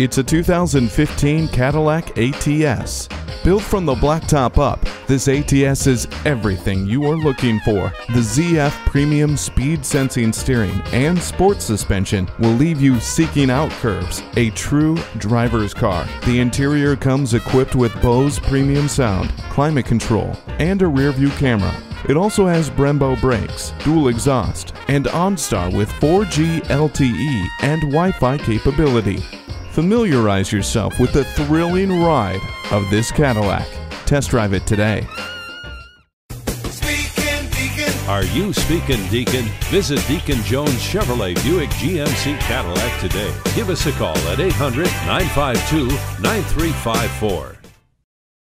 It's a 2015 Cadillac ATS. Built from the blacktop up, this ATS is everything you are looking for. The ZF Premium Speed Sensing Steering and Sports Suspension will leave you seeking out curves. A true driver's car. The interior comes equipped with Bose Premium Sound, climate control, and a rear view camera. It also has Brembo brakes, dual exhaust, and OnStar with 4G LTE and Wi Fi capability. Familiarize yourself with the thrilling ride of this Cadillac. Test drive it today. Are you speaking Deacon? Visit Deacon Jones Chevrolet Buick GMC Cadillac today. Give us a call at 800 952 9354.